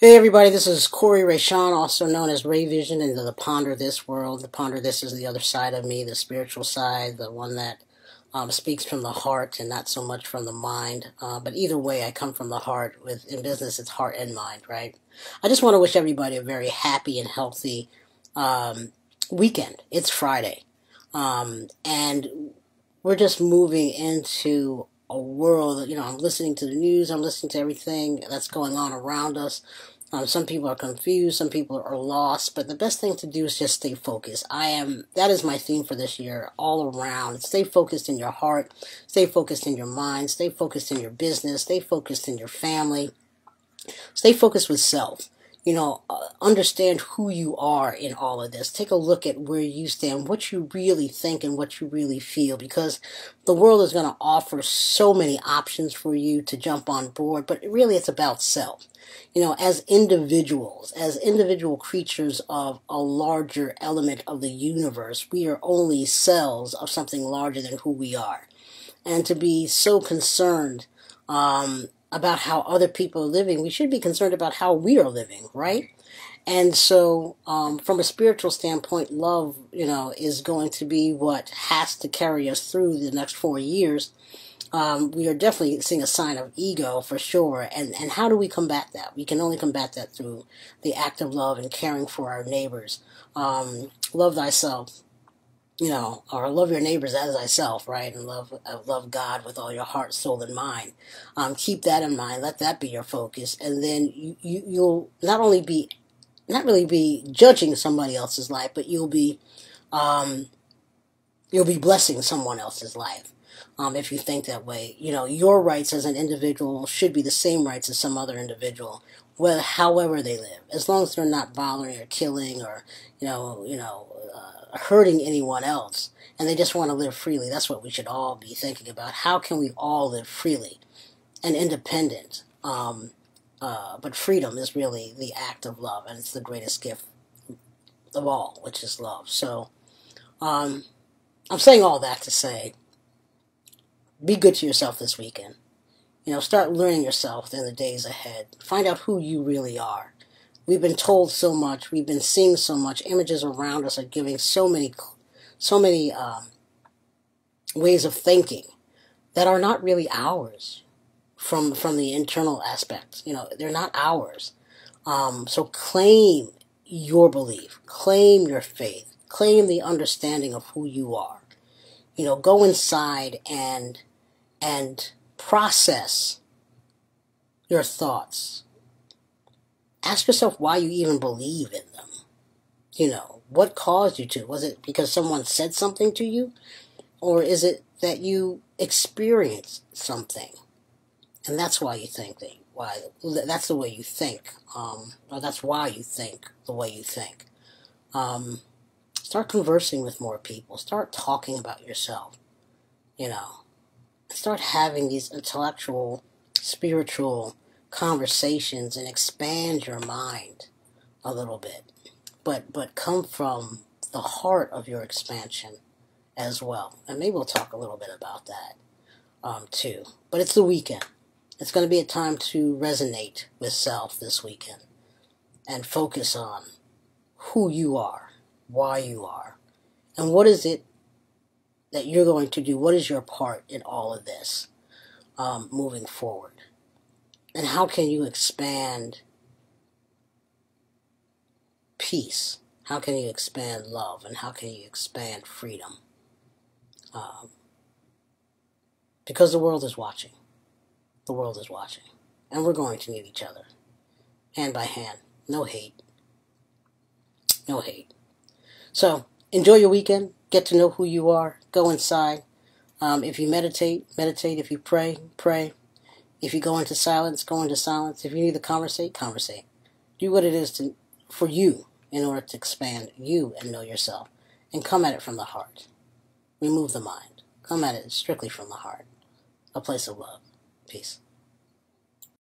Hey everybody, this is Kori Raishon, also known as Ray Vision into the Ponder This world. The Ponder This is the other side of me, the spiritual side, the one that um, speaks from the heart and not so much from the mind. Uh, but either way, I come from the heart. With in business, it's heart and mind, right? I just want to wish everybody a very happy and healthy um, weekend. It's Friday, um, and we're just moving into a world. You know, I'm listening to the news. I'm listening to everything that's going on around us. Um, some people are confused, some people are lost, but the best thing to do is just stay focused. I am, that is my theme for this year, all around. Stay focused in your heart, stay focused in your mind, stay focused in your business, stay focused in your family, stay focused with self you know, uh, understand who you are in all of this. Take a look at where you stand, what you really think, and what you really feel, because the world is going to offer so many options for you to jump on board, but really it's about self. You know, as individuals, as individual creatures of a larger element of the universe, we are only cells of something larger than who we are. And to be so concerned um, about how other people are living. We should be concerned about how we are living, right? And so, um, from a spiritual standpoint, love, you know, is going to be what has to carry us through the next four years. Um, we are definitely seeing a sign of ego for sure. And, and how do we combat that? We can only combat that through the act of love and caring for our neighbors. Um, love thyself you know, or love your neighbors as thyself, right? And love uh, love God with all your heart, soul, and mind. Um, keep that in mind. Let that be your focus, and then you, you you'll not only be not really be judging somebody else's life, but you'll be um, you'll be blessing someone else's life. Um, if you think that way, you know, your rights as an individual should be the same rights as some other individual, well, however they live, as long as they're not bothering or killing or, you know, you know, uh, hurting anyone else and they just want to live freely. That's what we should all be thinking about. How can we all live freely and independent? Um, uh, but freedom is really the act of love, and it's the greatest gift of all, which is love. So, um, I'm saying all that to say, be good to yourself this weekend. You know, start learning yourself in the days ahead. Find out who you really are. We've been told so much. We've been seeing so much. Images around us are giving so many, so many um, ways of thinking that are not really ours from from the internal aspects. You know, they're not ours. Um, so claim your belief, claim your faith, claim the understanding of who you are. You know, go inside and and process your thoughts ask yourself why you even believe in them. You know, what caused you to? Was it because someone said something to you? Or is it that you experienced something? And that's why you think they, why, that's the way you think. Um, or that's why you think the way you think. Um, start conversing with more people. Start talking about yourself. You know, start having these intellectual, spiritual, conversations and expand your mind a little bit. But but come from the heart of your expansion as well. And maybe we'll talk a little bit about that um, too. But it's the weekend. It's going to be a time to resonate with self this weekend and focus on who you are, why you are, and what is it that you're going to do. What is your part in all of this um, moving forward? And how can you expand peace? How can you expand love? And how can you expand freedom? Um, because the world is watching. The world is watching. And we're going to need each other. Hand by hand. No hate. No hate. So, enjoy your weekend. Get to know who you are. Go inside. Um, if you meditate, meditate. If you pray, pray. If you go into silence, go into silence. If you need to conversate, conversate. Do what it is to, for you in order to expand you and know yourself. And come at it from the heart. Remove the mind. Come at it strictly from the heart. A place of love. Peace.